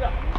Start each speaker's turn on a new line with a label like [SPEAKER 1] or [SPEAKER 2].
[SPEAKER 1] Yeah.